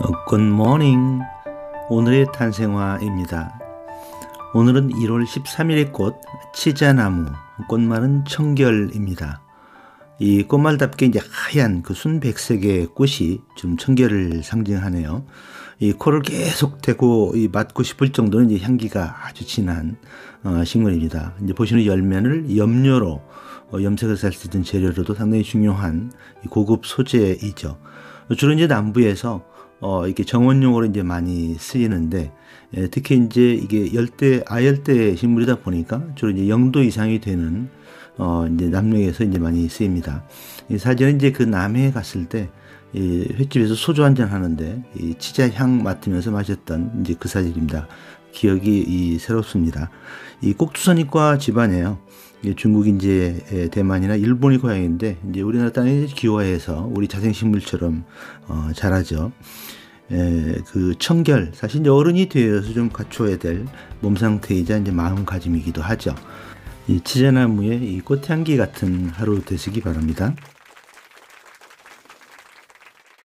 어, 굿모닝 오늘의 탄생화입니다. 오늘은 1월 13일의 꽃 치자나무 꽃말은 청결입니다. 이 꽃말답게 이제 하얀 그 순백색의 꽃이 좀 청결을 상징하네요. 이 코를 계속 대고 이 맡고 싶을 정도는 이제 향기가 아주 진한 어, 식물입니다. 이제 보시는 열매를 염료로 어, 염색을 살 수 있는 재료로도 상당히 중요한 고급 소재이죠. 주로 이제 남부에서 어, 이렇게 정원용으로 이제 많이 쓰이는데, 예, 특히 이제 이게 열대, 아열대 식물이다 보니까 주로 이제 영도 이상이 되는, 어, 이제 남쪽에서 이제 많이 쓰입니다. 이 사진은 이제 그 남해에 갔을 때, 이 횟집에서 소주 한 잔 하는데, 이 치자 향 맡으면서 마셨던 이제 그 사진입니다. 기억이 이 새롭습니다. 이 꼭두선이과 집안이에요. 중국 이제 대만이나 일본이 고향인데 이제 우리나라 땅에 기화해서 우리 자생식물처럼 어, 자라죠. 에, 그 청결 사실 이제 어른이 되어서 좀 갖춰야 될 몸 상태이자 이제 마음가짐이기도 하죠. 이 치자나무의 이 꽃향기 같은 하루 되시기 바랍니다.